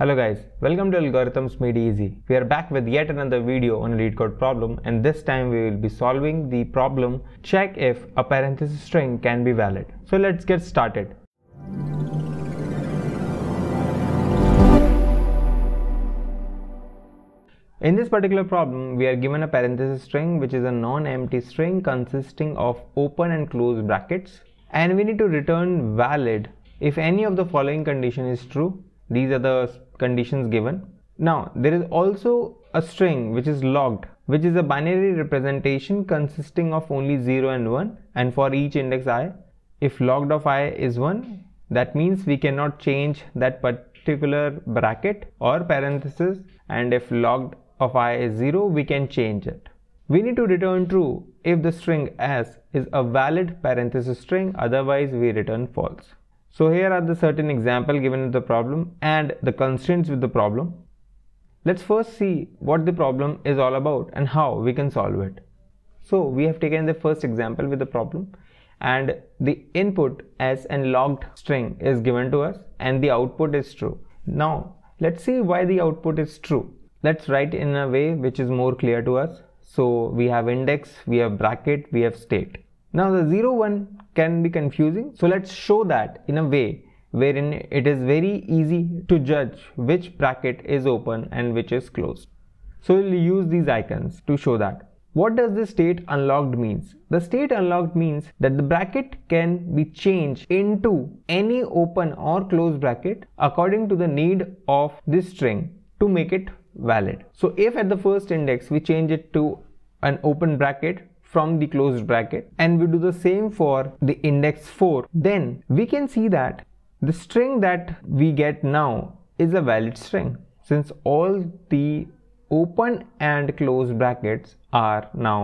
Hello guys, welcome to Algorithms Made Easy. We are back with yet another video on a LeetCode problem and this time we will be solving the problem check if a parenthesis string can be valid. So let's get started. In this particular problem, we are given a parenthesis string which is a non-empty string consisting of open and closed brackets and we need to return valid if any of the following condition is true. These are the conditions given. Now there is also a string which is locked which is a binary representation consisting of only 0 and 1 and for each index i if locked of i is 1 that means we cannot change that particular bracket or parenthesis and if locked of i is 0 we can change it. We need to return true if the string s is a valid parenthesis string otherwise we return false. So here are the certain example given in the problem and the constraints with the problem. Let's first see what the problem is all about and how we can solve it. So we have taken the first example with the problem and the input as an locked string is given to us and the output is true. Now let's see why the output is true. Let's write in a way which is more clear to us. So we have index, we have bracket, we have state. Now the 0 1 can be confusing. So let's show that in a way wherein it is very easy to judge which bracket is open and which is closed. So we'll use these icons to show that. What does the state unlocked means? The state unlocked means that the bracket can be changed into any open or closed bracket according to the need of this string to make it valid. So if at the first index we change it to an open bracket from the closed bracket and we do the same for the index 4 then we can see that the string that we get now is a valid string since all the open and closed brackets are now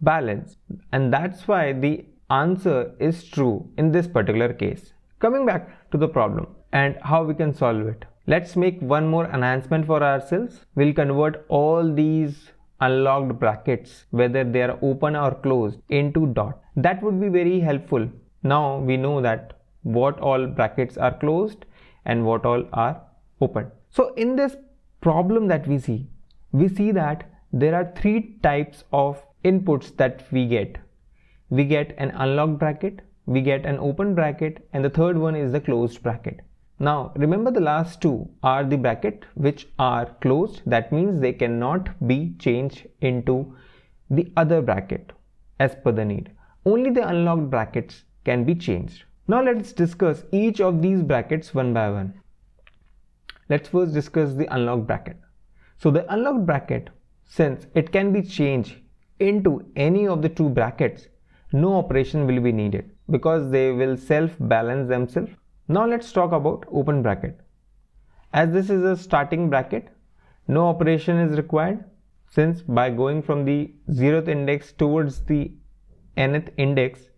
balanced and that's why the answer is true in this particular case. Coming back to the problem and how we can solve it. Let's make one more enhancement for ourselves. We'll convert all these unlocked brackets whether they are open or closed into dot. That would be very helpful. Now we know that what all brackets are closed and what all are open. So in this problem that we see we see that there are three types of inputs that we get. We get an unlocked bracket we get an open bracket and the third one is the closed bracket now remember the last two are the bracket which are closed that means they cannot be changed into the other bracket as per the need. Only the unlocked brackets can be changed. Now let's discuss each of these brackets one by one. Let's first discuss the unlocked bracket. So the unlocked bracket since it can be changed into any of the two brackets no operation will be needed because they will self balance themselves now let's talk about open bracket. As this is a starting bracket, no operation is required since by going from the 0th index towards the nth index,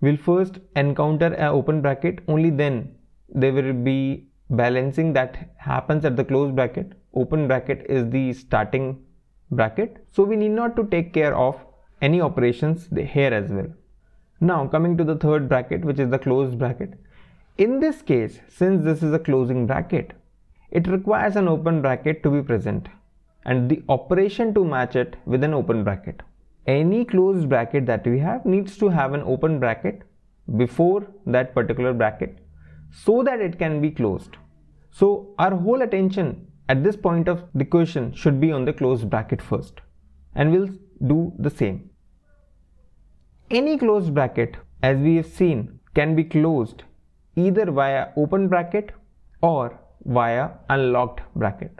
we'll first encounter an open bracket only then there will be balancing that happens at the closed bracket. Open bracket is the starting bracket. So we need not to take care of any operations here as well. Now coming to the third bracket which is the closed bracket. In this case, since this is a closing bracket, it requires an open bracket to be present and the operation to match it with an open bracket. Any closed bracket that we have needs to have an open bracket before that particular bracket so that it can be closed. So our whole attention at this point of the question should be on the closed bracket first and we'll do the same. Any closed bracket as we have seen can be closed either via open bracket or via unlocked bracket.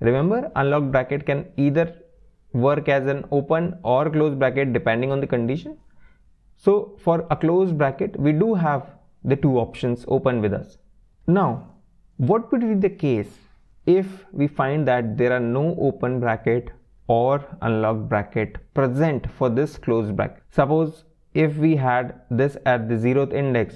Remember unlocked bracket can either work as an open or closed bracket depending on the condition. So for a closed bracket we do have the two options open with us. Now what would be the case if we find that there are no open bracket or unlocked bracket present for this closed bracket. Suppose if we had this at the zeroth index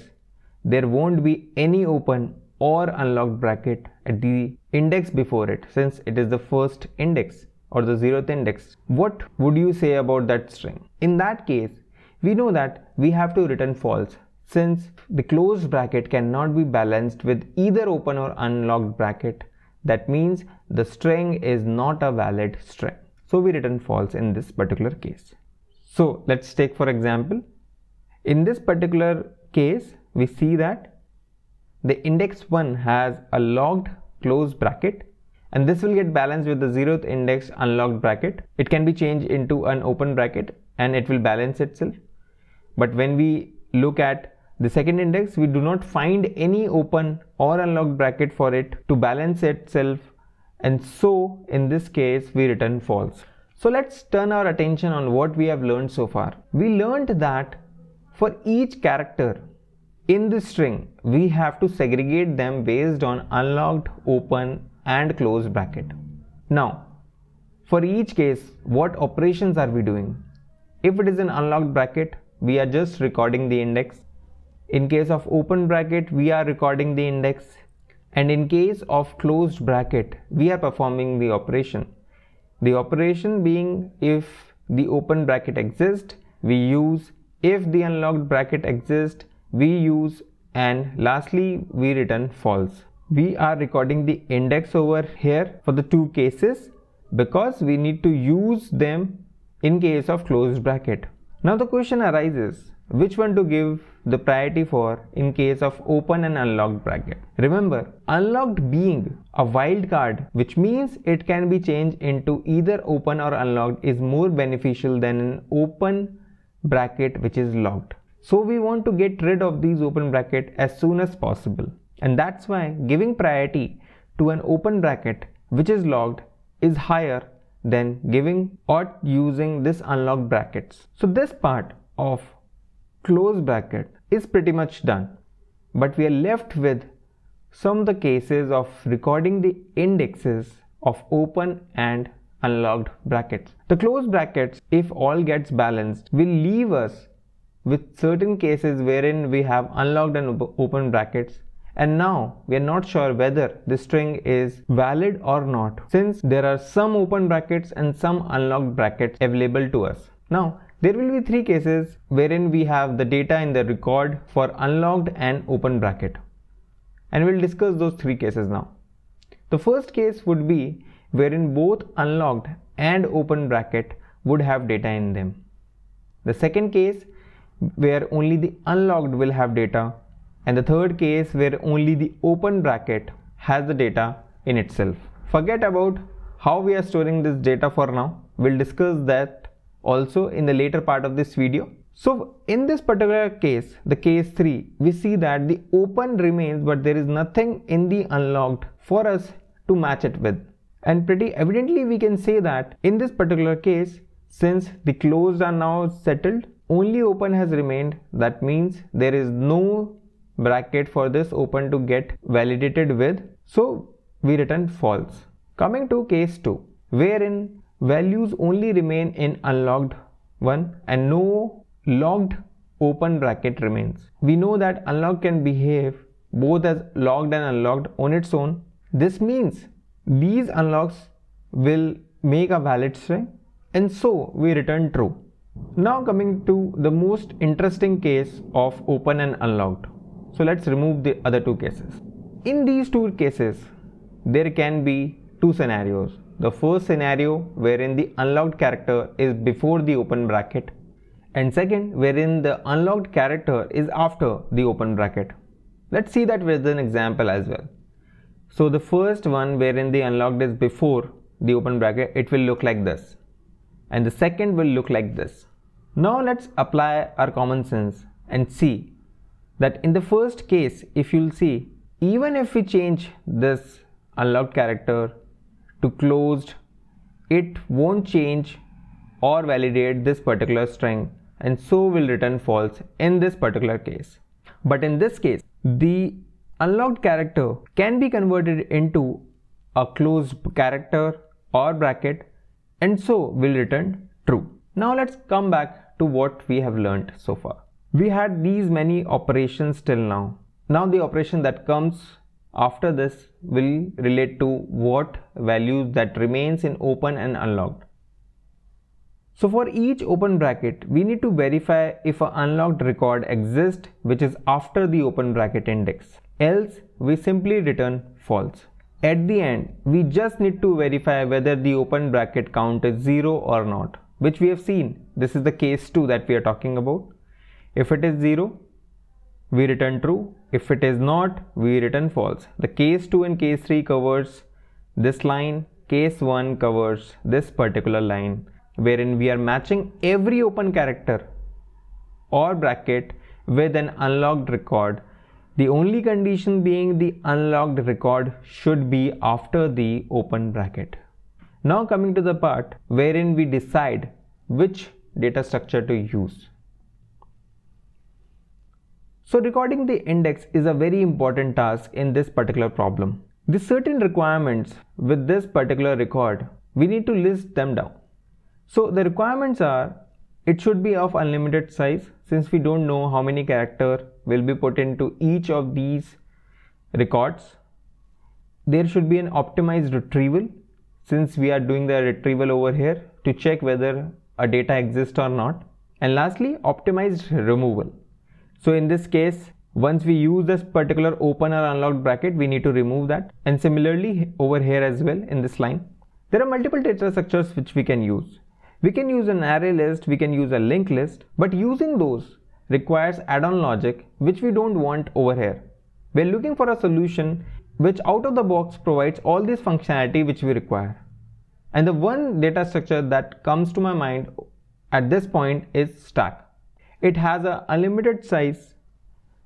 there won't be any open or unlocked bracket at the index before it since it is the first index or the zeroth index. What would you say about that string? In that case, we know that we have to return false since the closed bracket cannot be balanced with either open or unlocked bracket that means the string is not a valid string. So we return false in this particular case. So let's take for example, in this particular case, we see that the index 1 has a locked close bracket and this will get balanced with the zeroth index unlocked bracket. It can be changed into an open bracket and it will balance itself. But when we look at the second index, we do not find any open or unlocked bracket for it to balance itself and so in this case we return false. So let's turn our attention on what we have learned so far. We learned that for each character in the string, we have to segregate them based on unlocked, open and closed bracket. Now, for each case, what operations are we doing? If it is an unlocked bracket, we are just recording the index. In case of open bracket, we are recording the index. And in case of closed bracket, we are performing the operation. The operation being if the open bracket exists, we use if the unlocked bracket exists, we use and lastly we return false. We are recording the index over here for the two cases because we need to use them in case of closed bracket. Now the question arises which one to give the priority for in case of open and unlocked bracket. Remember, unlocked being a wildcard which means it can be changed into either open or unlocked is more beneficial than an open bracket which is locked. So we want to get rid of these open bracket as soon as possible. And that's why giving priority to an open bracket which is locked is higher than giving or using this unlocked brackets. So this part of close bracket is pretty much done. But we are left with some of the cases of recording the indexes of open and unlocked brackets. The closed brackets, if all gets balanced, will leave us with certain cases wherein we have unlocked and open brackets and now we are not sure whether the string is valid or not since there are some open brackets and some unlocked brackets available to us. Now there will be three cases wherein we have the data in the record for unlocked and open bracket and we'll discuss those three cases now. The first case would be wherein both unlocked and open bracket would have data in them. The second case where only the unlocked will have data and the third case where only the open bracket has the data in itself. Forget about how we are storing this data for now. We'll discuss that also in the later part of this video. So in this particular case, the case 3, we see that the open remains but there is nothing in the unlocked for us to match it with. And pretty evidently we can say that in this particular case, since the closed are now settled, only open has remained. That means there is no bracket for this open to get validated with. So we return false. Coming to case 2 wherein values only remain in unlocked one and no locked open bracket remains. We know that unlocked can behave both as locked and unlocked on its own. This means these unlocks will make a valid string and so we return true now coming to the most interesting case of open and unlocked. So let's remove the other two cases. In these two cases, there can be two scenarios. The first scenario wherein the unlocked character is before the open bracket and second wherein the unlocked character is after the open bracket. Let's see that with an example as well. So the first one wherein the unlocked is before the open bracket, it will look like this and the second will look like this. Now let's apply our common sense and see that in the first case if you'll see even if we change this unlocked character to closed it won't change or validate this particular string and so will return false in this particular case. But in this case the unlocked character can be converted into a closed character or bracket and so will return true. Now let's come back to what we have learned so far. We had these many operations till now. Now the operation that comes after this will relate to what values that remains in open and unlocked. So for each open bracket, we need to verify if an unlocked record exists which is after the open bracket index. Else, we simply return false. at the end we just need to verify whether the open bracket count is 0 or not which we have seen. This is the case 2 that we are talking about. If it is 0 we return true. If it is not we return false. The case 2 and case 3 covers this line. Case 1 covers this particular line wherein we are matching every open character or bracket with an unlocked record. The only condition being the unlocked record should be after the open bracket. Now coming to the part wherein we decide which data structure to use. So recording the index is a very important task in this particular problem. The certain requirements with this particular record, we need to list them down. So the requirements are it should be of unlimited size since we don't know how many character will be put into each of these records. There should be an optimized retrieval since we are doing the retrieval over here to check whether a data exists or not. And lastly, optimized removal. So in this case, once we use this particular open or unlocked bracket, we need to remove that. And similarly over here as well in this line, there are multiple data structures which we can use. We can use an array list, we can use a linked list, but using those requires add-on logic which we don't want over here. We're looking for a solution which out of the box provides all this functionality which we require. And the one data structure that comes to my mind at this point is stack. It has a unlimited size.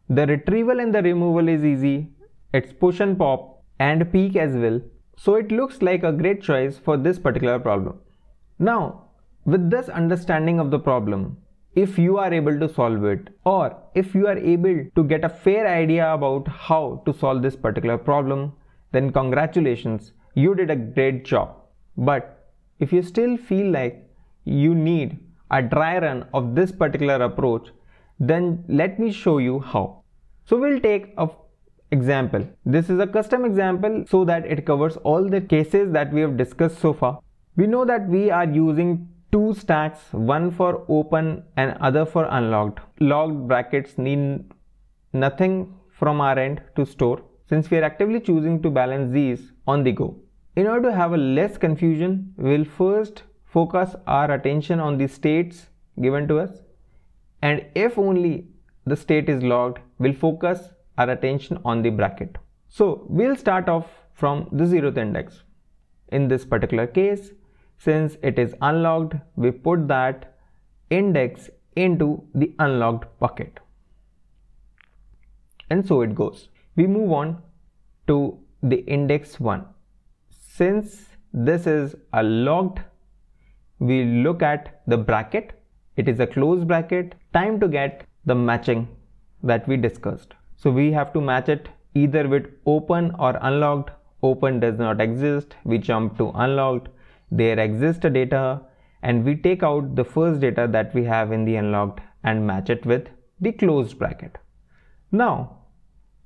The retrieval and the removal is easy. It's push and pop and peek as well. So it looks like a great choice for this particular problem. Now with this understanding of the problem, if you are able to solve it or if you are able to get a fair idea about how to solve this particular problem, then congratulations, you did a great job. But if you still feel like you need a dry run of this particular approach, then let me show you how. So we'll take a example. This is a custom example so that it covers all the cases that we have discussed so far. We know that we are using two stacks, one for open and other for unlocked. Locked brackets need nothing from our end to store since we are actively choosing to balance these on the go. In order to have a less confusion, we will first focus our attention on the states given to us and if only the state is locked, we'll focus our attention on the bracket. So we'll start off from the zeroth index. In this particular case, since it is unlocked, we put that index into the unlocked bucket. And so it goes. We move on to the index 1. Since this is a locked, we look at the bracket. It is a closed bracket. Time to get the matching that we discussed. So we have to match it either with open or unlocked. Open does not exist. We jump to unlocked there exists a data and we take out the first data that we have in the unlocked and match it with the closed bracket. Now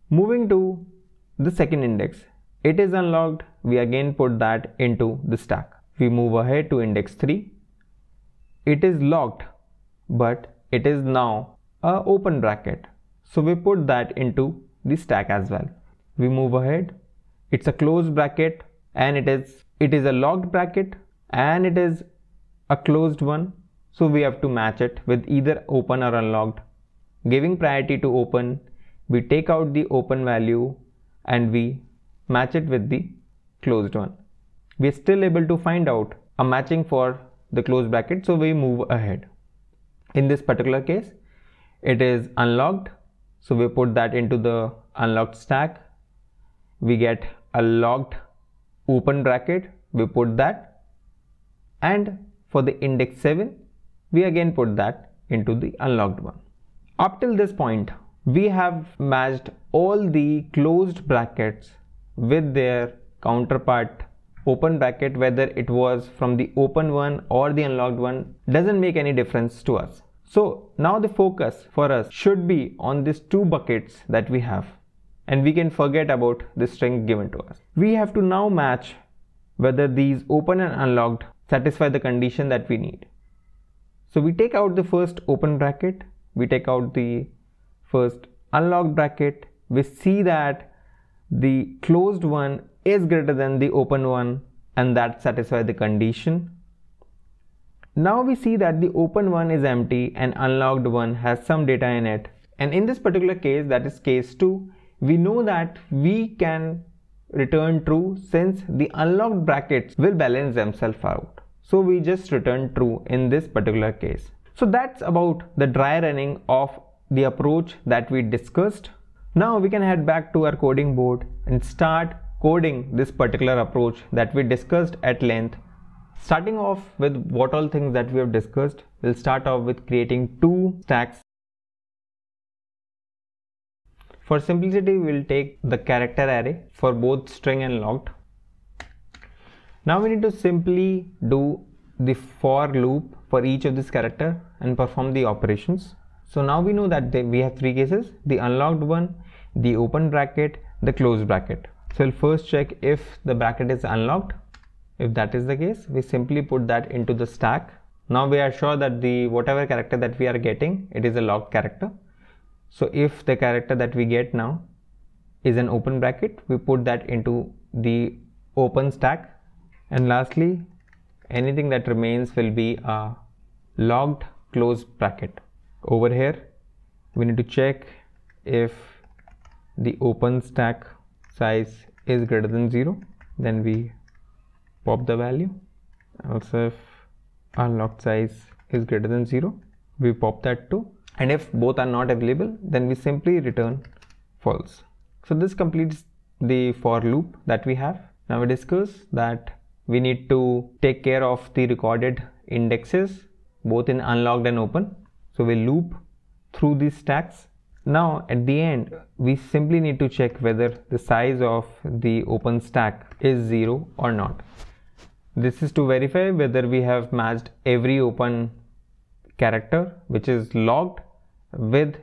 moving to the second index, it is unlocked, we again put that into the stack. We move ahead to index 3. It is locked but it is now a open bracket. So we put that into the stack as well. We move ahead. It's a closed bracket and it is it is a locked bracket and it is a closed one. So we have to match it with either open or unlocked. Giving priority to open we take out the open value and we match it with the closed one. We are still able to find out a matching for the closed bracket so we move ahead. In this particular case it is unlocked. So we put that into the unlocked stack. We get a locked open bracket we put that. And for the index 7 we again put that into the unlocked one. Up till this point we have matched all the closed brackets with their counterpart. Open bracket whether it was from the open one or the unlocked one doesn't make any difference to us. So now the focus for us should be on these two buckets that we have and we can forget about the string given to us. We have to now match whether these open and unlocked satisfy the condition that we need. So we take out the first open bracket, we take out the first unlocked bracket, we see that the closed one is greater than the open one and that satisfies the condition. Now we see that the open one is empty and unlocked one has some data in it. And in this particular case, that is case 2, we know that we can return true since the unlocked brackets will balance themselves out. So we just return true in this particular case. So that's about the dry running of the approach that we discussed. Now we can head back to our coding board and start coding this particular approach that we discussed at length. Starting off with what all things that we have discussed, we'll start off with creating two stacks for simplicity, we'll take the character array for both string and locked. Now we need to simply do the for loop for each of this character and perform the operations. So now we know that we have three cases, the unlocked one, the open bracket, the closed bracket. So we'll first check if the bracket is unlocked. If that is the case, we simply put that into the stack. Now we are sure that the whatever character that we are getting, it is a locked character. So if the character that we get now is an open bracket, we put that into the open stack. And lastly, anything that remains will be a locked close bracket. Over here, we need to check if the open stack size is greater than 0 then we pop the value also if unlocked size is greater than 0 we pop that too and if both are not available then we simply return false. So this completes the for loop that we have. Now we discuss that we need to take care of the recorded indexes both in unlocked and open. So we loop through these stacks. Now at the end we simply need to check whether the size of the open stack is 0 or not. This is to verify whether we have matched every open character which is locked with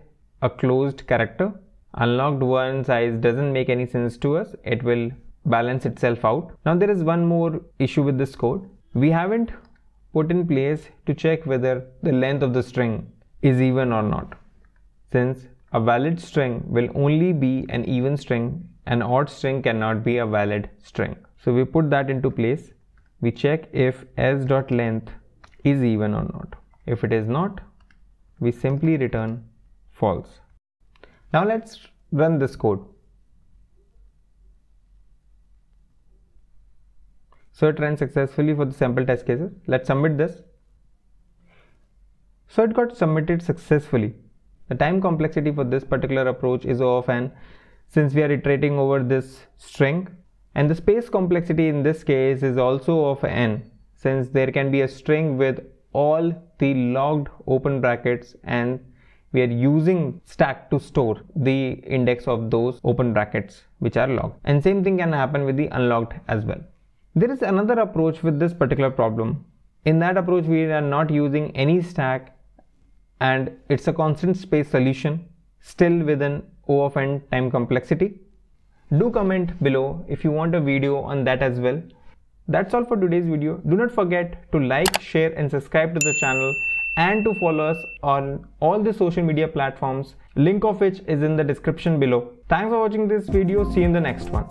a closed character. Unlocked one size doesn't make any sense to us. It will balance itself out. Now there is one more issue with this code. We haven't put in place to check whether the length of the string is even or not. Since a valid string will only be an even string an odd string cannot be a valid string. So we put that into place. We check if s dot length is even or not. If it is not we simply return false. Now let's run this code. So it ran successfully for the sample test cases. Let's submit this. So it got submitted successfully. The time complexity for this particular approach is of n since we are iterating over this string and the space complexity in this case is also of n since there can be a string with all the locked open brackets and we are using stack to store the index of those open brackets which are locked. And same thing can happen with the unlocked as well. There is another approach with this particular problem. In that approach we are not using any stack and it's a constant space solution still within O of n time complexity. Do comment below if you want a video on that as well that's all for today's video. Do not forget to like, share and subscribe to the channel and to follow us on all the social media platforms, link of which is in the description below. Thanks for watching this video. See you in the next one.